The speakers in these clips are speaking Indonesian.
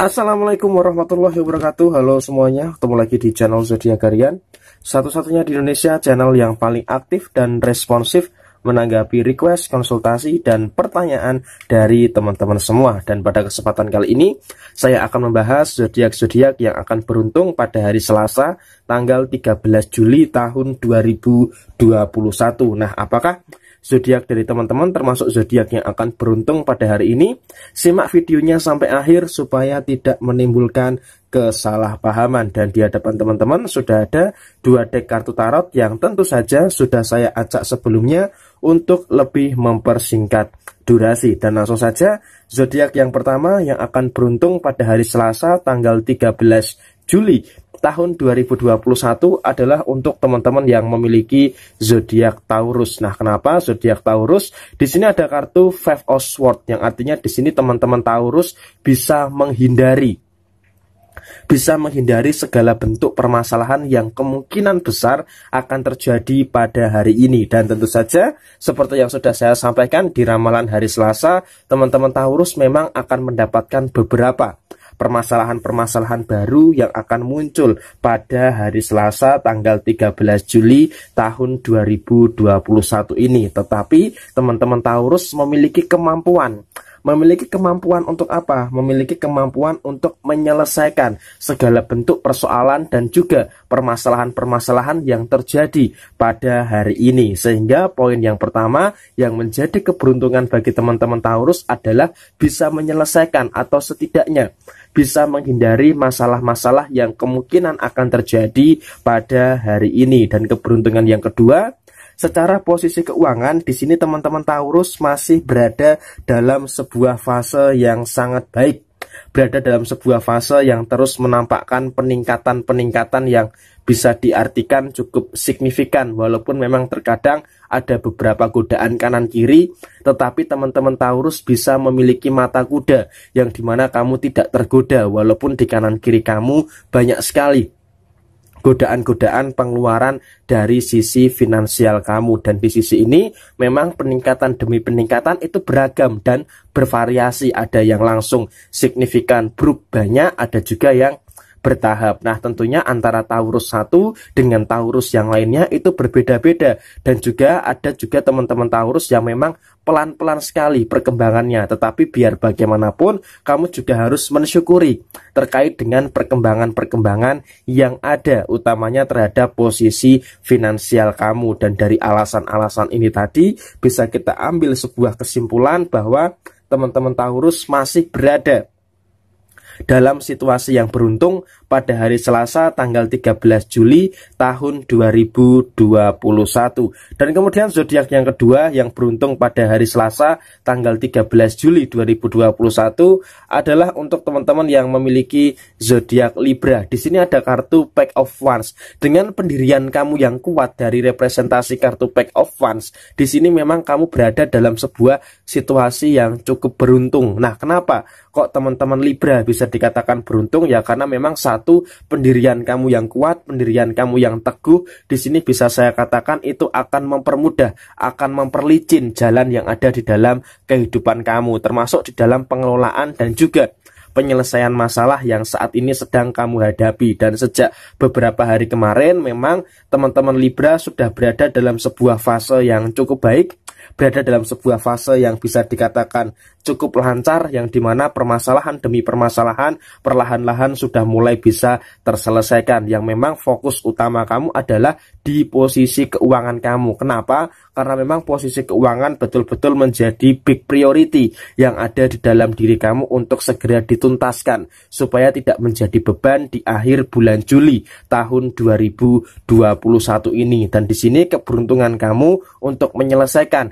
Assalamualaikum warahmatullahi wabarakatuh. Halo semuanya, ketemu lagi di channel Zodiac Harian. Satu-satunya di Indonesia channel yang paling aktif dan responsif Menanggapi request, konsultasi, dan pertanyaan dari teman-teman semua. Dan pada kesempatan kali ini Saya akan membahas zodiak-zodiak yang akan beruntung pada hari Selasa Tanggal 13 Juli tahun 2021 Nah apakah zodiak dari teman-teman termasuk zodiak yang akan beruntung pada hari ini. Simak videonya sampai akhir supaya tidak menimbulkan kesalahpahaman dan di hadapan teman-teman sudah ada dua deck kartu tarot yang tentu saja sudah saya acak sebelumnya untuk lebih mempersingkat durasi dan langsung saja zodiak yang pertama yang akan beruntung pada hari Selasa tanggal 13 Juli tahun 2021 adalah untuk teman-teman yang memiliki zodiak Taurus. Nah, kenapa zodiak Taurus? Di sini ada kartu Five of Swords yang artinya di sini teman-teman Taurus bisa menghindari bisa menghindari segala bentuk permasalahan yang kemungkinan besar akan terjadi pada hari ini dan tentu saja seperti yang sudah saya sampaikan di ramalan hari Selasa teman-teman Taurus memang akan mendapatkan beberapa permasalahan-permasalahan baru yang akan muncul pada hari Selasa tanggal 13 Juli tahun 2021 ini. Tetapi teman-teman Taurus memiliki kemampuan memiliki kemampuan untuk apa? Memiliki kemampuan untuk menyelesaikan segala bentuk persoalan dan juga permasalahan-permasalahan yang terjadi pada hari ini. Sehingga poin yang pertama yang menjadi keberuntungan bagi teman-teman Taurus adalah bisa menyelesaikan atau setidaknya bisa menghindari masalah-masalah yang kemungkinan akan terjadi pada hari ini. Dan keberuntungan yang kedua, secara posisi keuangan di sini teman-teman Taurus masih berada dalam sebuah fase yang sangat baik. Berada dalam sebuah fase yang terus menampakkan peningkatan-peningkatan yang bisa diartikan cukup signifikan. Walaupun memang terkadang ada beberapa godaan kanan kiri tetapi teman-teman Taurus bisa memiliki mata kuda yang di mana kamu tidak tergoda. Walaupun di kanan kiri kamu banyak sekali godaan-godaan pengeluaran dari sisi finansial kamu. Dan di sisi ini memang peningkatan demi peningkatan itu beragam dan bervariasi. Ada yang langsung signifikan bruk banyak ada juga yang bertahap. Nah, tentunya antara Taurus satu dengan Taurus yang lainnya itu berbeda-beda dan juga ada juga teman-teman Taurus yang memang pelan-pelan sekali perkembangannya. Tetapi biar bagaimanapun kamu juga harus mensyukuri terkait dengan perkembangan-perkembangan yang ada utamanya terhadap posisi finansial kamu dan dari alasan-alasan ini tadi bisa kita ambil sebuah kesimpulan bahwa teman-teman Taurus masih berada dalam situasi yang beruntung pada hari Selasa tanggal 13 Juli tahun 2021. Dan kemudian zodiak yang kedua yang beruntung pada hari Selasa tanggal 13 Juli 2021 adalah untuk teman-teman yang memiliki zodiak Libra. Di sini ada kartu Pack of Wands. Dengan pendirian kamu yang kuat dari representasi kartu Pack of Wands, di sini memang kamu berada dalam sebuah situasi yang cukup beruntung. Nah, kenapa kok teman-teman Libra bisa dikatakan beruntung? Ya karena memang saat satu pendirian kamu yang kuat, pendirian kamu yang teguh, di sini bisa saya katakan itu akan mempermudah, akan memperlicin jalan yang ada di dalam kehidupan kamu, termasuk di dalam pengelolaan dan juga penyelesaian masalah yang saat ini sedang kamu hadapi. Dan sejak beberapa hari kemarin memang teman-teman Libra sudah berada dalam sebuah fase yang cukup baik berada dalam sebuah fase yang bisa dikatakan cukup lancar yang di mana permasalahan demi permasalahan perlahan-lahan sudah mulai bisa terselesaikan. Yang memang fokus utama kamu adalah di posisi keuangan kamu. Kenapa? karena memang posisi keuangan betul-betul menjadi big priority yang ada di dalam diri kamu untuk segera dituntaskan supaya tidak menjadi beban di akhir bulan Juli tahun 2021 ini. Dan di sini keberuntungan kamu untuk menyelesaikan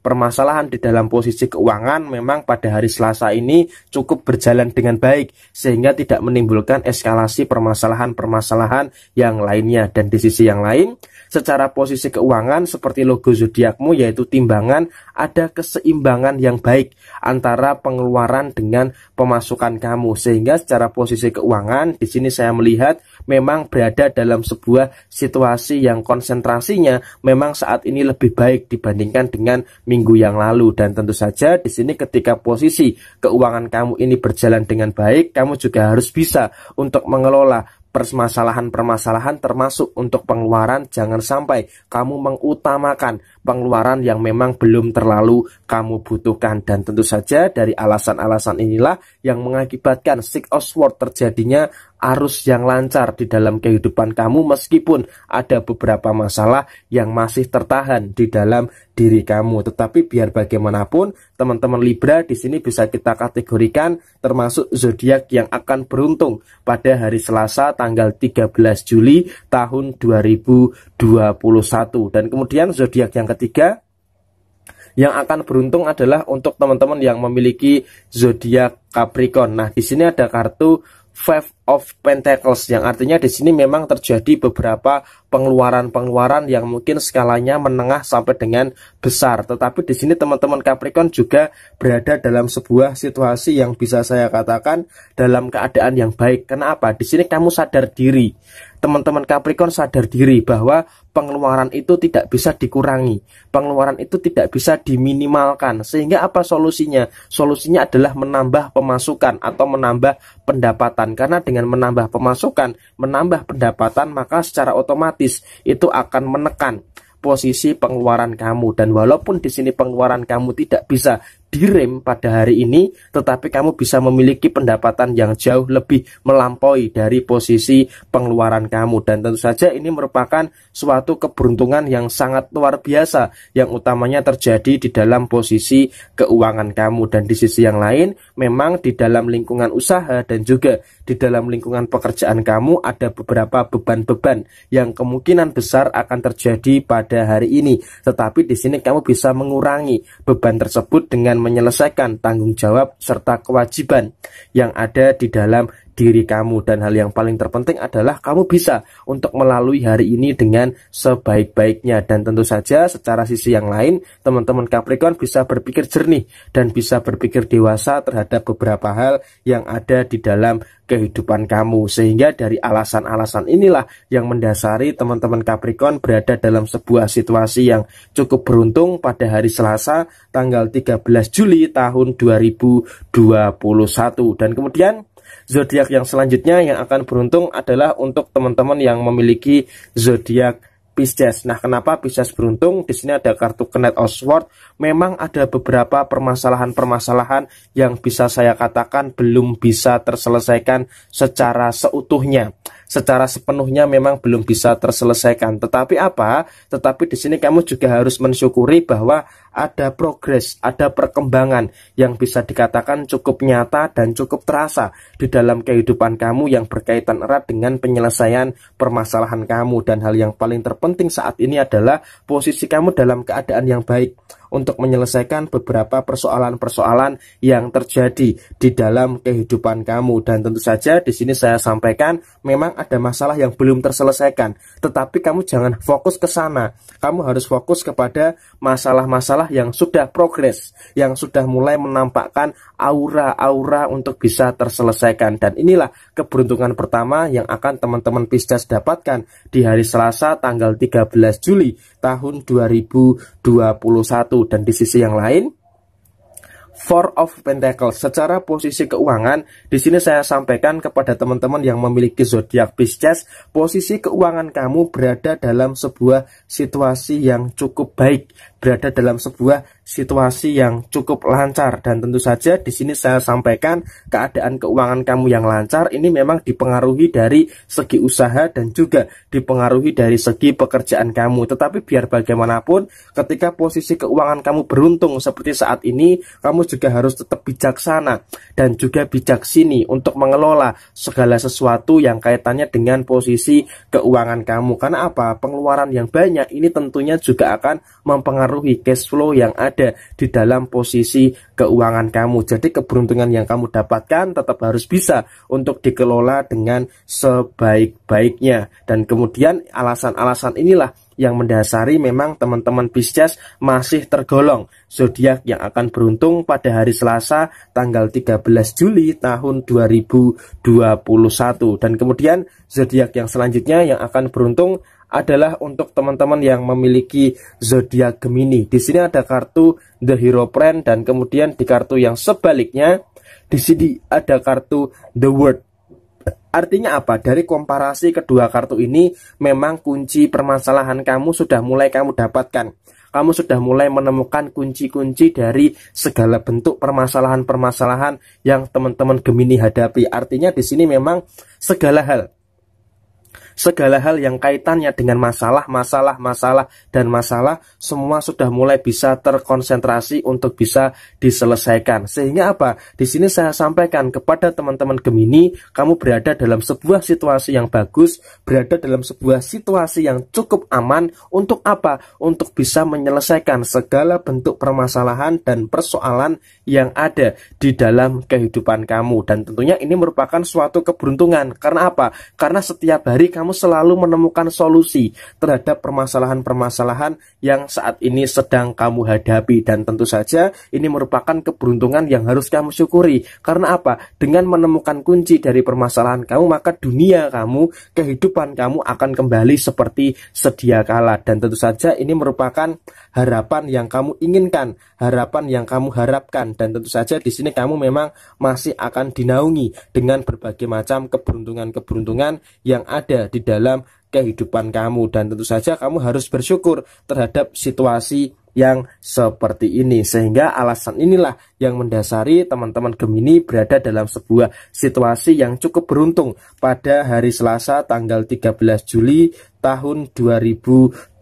permasalahan di dalam posisi keuangan memang pada hari Selasa ini cukup berjalan dengan baik sehingga tidak menimbulkan eskalasi permasalahan-permasalahan yang lainnya. Dan di sisi yang lain secara posisi keuangan seperti logo zodiakmu yaitu timbangan ada keseimbangan yang baik antara pengeluaran dengan pemasukan kamu. Sehingga secara posisi keuangan di sini saya melihat memang berada dalam sebuah situasi yang konsentrasinya memang saat ini lebih baik dibandingkan dengan minggu yang lalu. Dan tentu saja di sini ketika posisi keuangan kamu ini berjalan dengan baik kamu juga harus bisa untuk mengelola permasalahan-permasalahan termasuk untuk pengeluaran. Jangan sampai kamu mengutamakan pengeluaran yang memang belum terlalu kamu butuhkan. Dan tentu saja dari alasan-alasan inilah yang mengakibatkan six of sword terjadinya arus yang lancar di dalam kehidupan kamu meskipun ada beberapa masalah yang masih tertahan di dalam diri kamu. Tetapi biar bagaimanapun teman-teman Libra di sini bisa kita kategorikan termasuk zodiak yang akan beruntung pada hari Selasa tanggal 13 Juli tahun 2021. Dan kemudian zodiak yang ketiga yang akan beruntung adalah untuk teman-teman yang memiliki zodiak Capricorn. Nah, di sini ada kartu Five of Pentacles yang artinya di sini memang terjadi beberapa pengeluaran-pengeluaran yang mungkin skalanya menengah sampai dengan besar. Tetapi di sini teman-teman Capricorn juga berada dalam sebuah situasi yang bisa saya katakan dalam keadaan yang baik. Kenapa? Di sini kamu sadar diri teman-teman Capricorn sadar diri bahwa pengeluaran itu tidak bisa dikurangi, pengeluaran itu tidak bisa diminimalkan. Sehingga apa solusinya? Solusinya adalah menambah pemasukan atau menambah pendapatan. Karena dengan menambah pemasukan, menambah pendapatan, maka secara otomatis itu akan menekan posisi pengeluaran kamu dan walaupun di sini pengeluaran kamu tidak bisa direm pada hari ini, tetapi kamu bisa memiliki pendapatan yang jauh lebih melampaui dari posisi pengeluaran kamu. Dan tentu saja ini merupakan suatu keberuntungan yang sangat luar biasa, yang utamanya terjadi di dalam posisi keuangan kamu. Dan di sisi yang lain, memang di dalam lingkungan usaha dan juga di dalam lingkungan pekerjaan kamu ada beberapa beban-beban yang kemungkinan besar akan terjadi pada hari ini. Tetapi di sini kamu bisa mengurangi beban tersebut dengan menyelesaikan tanggung jawab serta kewajiban yang ada di dalam diri kamu. Dan hal yang paling terpenting adalah kamu bisa untuk melalui hari ini dengan sebaik-baiknya. Dan tentu saja secara sisi yang lain teman-teman Capricorn bisa berpikir jernih dan bisa berpikir dewasa terhadap beberapa hal yang ada di dalam kehidupan kamu. Sehingga dari alasan-alasan inilah yang mendasari teman-teman Capricorn berada dalam sebuah situasi yang cukup beruntung pada hari Selasa tanggal 13 Juli tahun 2021 dan kemudian zodiak yang selanjutnya yang akan beruntung adalah untuk teman-teman yang memiliki zodiak Pisces. Nah, kenapa Pisces beruntung? Di sini ada kartu Knight of Swords. Memang ada beberapa permasalahan-permasalahan yang bisa saya katakan belum bisa terselesaikan secara seutuhnya secara sepenuhnya memang belum bisa terselesaikan. Tetapi apa? Tetapi di sini kamu juga harus mensyukuri bahwa ada progres, ada perkembangan yang bisa dikatakan cukup nyata dan cukup terasa di dalam kehidupan kamu yang berkaitan erat dengan penyelesaian permasalahan kamu dan hal yang paling terpenting saat ini adalah posisi kamu dalam keadaan yang baik untuk menyelesaikan beberapa persoalan-persoalan yang terjadi di dalam kehidupan kamu. Dan tentu saja di sini saya sampaikan memang ada masalah yang belum terselesaikan. Tetapi kamu jangan fokus ke sana. Kamu harus fokus kepada masalah-masalah yang sudah progres yang sudah mulai menampakkan aura-aura untuk bisa terselesaikan. Dan inilah keberuntungan pertama yang akan teman-teman Pisces dapatkan di hari Selasa tanggal 13 Juli tahun 2021 dan di sisi yang lain Four of Pentacles. Secara posisi keuangan, di sini saya sampaikan kepada teman-teman yang memiliki zodiak Pisces, posisi keuangan kamu berada dalam sebuah situasi yang cukup baik, berada dalam sebuah situasi yang cukup lancar dan tentu saja di sini saya sampaikan keadaan keuangan kamu yang lancar ini memang dipengaruhi dari segi usaha dan juga dipengaruhi dari segi pekerjaan kamu. Tetapi biar bagaimanapun ketika posisi keuangan kamu beruntung seperti saat ini, kamu juga harus tetap bijaksana dan juga bijak sini untuk mengelola segala sesuatu yang kaitannya dengan posisi keuangan kamu. Karena apa? Pengeluaran yang banyak ini tentunya juga akan mempengaruhi cash flow yang ada ada di dalam posisi keuangan kamu. Jadi keberuntungan yang kamu dapatkan tetap harus bisa untuk dikelola dengan sebaik-baiknya. Dan kemudian alasan-alasan inilah yang mendasari memang teman-teman Pisces masih tergolong zodiak yang akan beruntung pada hari Selasa tanggal 13 Juli tahun 2021 dan kemudian zodiak yang selanjutnya yang akan beruntung adalah untuk teman-teman yang memiliki zodiak Gemini. Di sini ada kartu The Hero Friend dan kemudian di kartu yang sebaliknya di sini ada kartu The World. Artinya apa? Dari komparasi kedua kartu ini memang kunci permasalahan kamu sudah mulai kamu dapatkan. Kamu sudah mulai menemukan kunci-kunci dari segala bentuk permasalahan-permasalahan yang teman-teman Gemini hadapi. Artinya di sini memang segala hal segala hal yang kaitannya dengan masalah, masalah, masalah, dan masalah semua sudah mulai bisa terkonsentrasi untuk bisa diselesaikan. Sehingga apa? Di sini saya sampaikan kepada teman-teman Gemini, kamu berada dalam sebuah situasi yang bagus, berada dalam sebuah situasi yang cukup aman untuk apa? Untuk bisa menyelesaikan segala bentuk permasalahan dan persoalan yang ada di dalam kehidupan kamu dan tentunya ini merupakan suatu keberuntungan. Karena apa? Karena setiap hari kamu kamu selalu menemukan solusi terhadap permasalahan-permasalahan yang saat ini sedang kamu hadapi. Dan tentu saja ini merupakan keberuntungan yang harus kamu syukuri. Karena apa? Dengan menemukan kunci dari permasalahan kamu maka dunia kamu kehidupan kamu akan kembali seperti sedia kala. Dan tentu saja ini merupakan harapan yang kamu inginkan harapan yang kamu harapkan. Dan tentu saja di sini kamu memang masih akan dinaungi dengan berbagai macam keberuntungan-keberuntungan yang ada di dalam kehidupan kamu. Dan tentu saja kamu harus bersyukur terhadap situasi yang seperti ini. Sehingga alasan inilah yang mendasari teman-teman Gemini berada dalam sebuah situasi yang cukup beruntung pada hari Selasa tanggal 13 Juli tahun 2021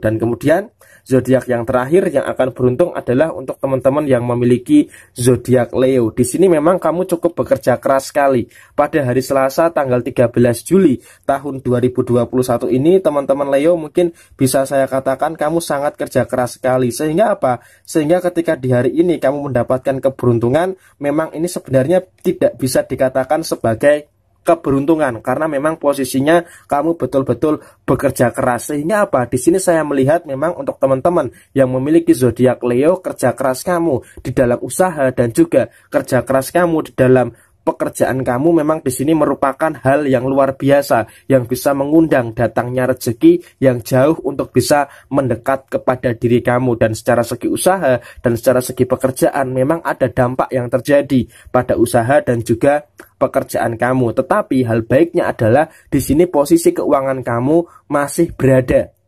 dan kemudian zodiak yang terakhir yang akan beruntung adalah untuk teman-teman yang memiliki zodiak Leo. Di sini memang kamu cukup bekerja keras sekali. Pada hari Selasa tanggal 13 Juli tahun 2021 ini teman-teman Leo mungkin bisa saya katakan kamu sangat kerja keras sekali. Sehingga apa? Sehingga ketika di hari ini kamu mendapatkan keberuntungan, memang ini sebenarnya tidak bisa dikatakan sebagai keberuntungan karena memang posisinya kamu betul-betul bekerja keras. Sehingga apa? Di sini saya melihat memang untuk teman-teman yang memiliki zodiak Leo kerja keras kamu di dalam usaha dan juga kerja keras kamu di dalam pekerjaan kamu memang di sini merupakan hal yang luar biasa yang bisa mengundang datangnya rezeki yang jauh untuk bisa mendekat kepada diri kamu dan secara segi usaha dan secara segi pekerjaan memang ada dampak yang terjadi pada usaha dan juga pekerjaan kamu. Tetapi hal baiknya adalah di sini posisi keuangan kamu masih berada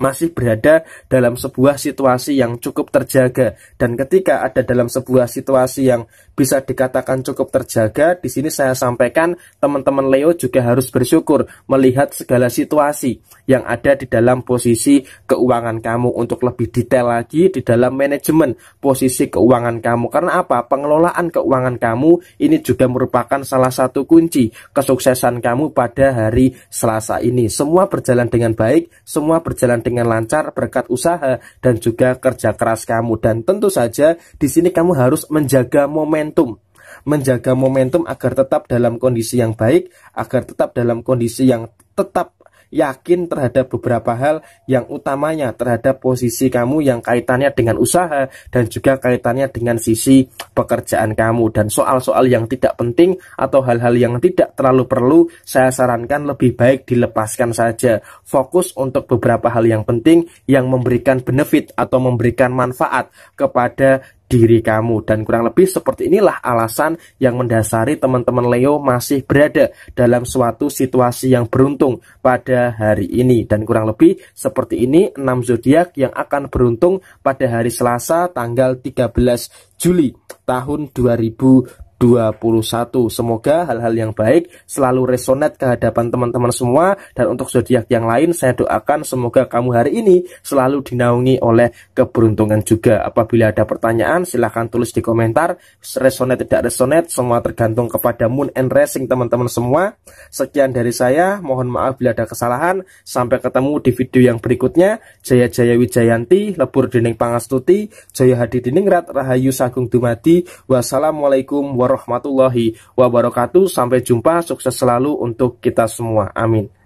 masih berada dalam sebuah situasi yang cukup terjaga. Dan ketika ada dalam sebuah situasi yang bisa dikatakan cukup terjaga di sini saya sampaikan teman-teman Leo juga harus bersyukur melihat segala situasi yang ada di dalam posisi keuangan kamu. Untuk lebih detail lagi di dalam manajemen posisi keuangan kamu. Karena apa? Pengelolaan keuangan kamu ini juga merupakan salah satu kunci kesuksesan kamu pada hari Selasa ini. Semua berjalan dengan baik semua berjalan dengan lancar berkat usaha dan juga kerja keras kamu. Dan tentu saja di sini kamu harus menjaga momentum. Menjaga momentum agar tetap dalam kondisi yang baik agar tetap dalam kondisi yang tetap yakin terhadap beberapa hal yang utamanya terhadap posisi kamu yang kaitannya dengan usaha dan juga kaitannya dengan sisi pekerjaan kamu. Dan soal-soal yang tidak penting atau hal-hal yang tidak terlalu perlu saya sarankan lebih baik dilepaskan saja. Fokus untuk beberapa hal yang penting yang memberikan benefit atau memberikan manfaat kepada diri kamu. Dan kurang lebih seperti inilah alasan yang mendasari teman-teman Leo masih berada dalam suatu situasi yang beruntung pada hari ini. Dan kurang lebih seperti ini 6 zodiak yang akan beruntung pada hari Selasa tanggal 13 Juli tahun 2020 2021. Semoga hal-hal yang baik selalu resonate ke hadapan teman-teman semua dan untuk zodiak yang lain saya doakan semoga kamu hari ini selalu dinaungi oleh keberuntungan juga. Apabila ada pertanyaan silahkan tulis di komentar. Resonate tidak resonate semua tergantung kepada moon and racing teman-teman semua. Sekian dari saya. Mohon maaf bila ada kesalahan. Sampai ketemu di video yang berikutnya. Jaya Jaya Wijayanti, Lebur Dening Pangastuti, Jaya Hadi Diningrat, Rahayu Sagung Dumadi. Wassalamualaikum warahmatullahi warahmatullahi wabarakatuh. Sampai jumpa, sukses selalu untuk kita semua. Amin.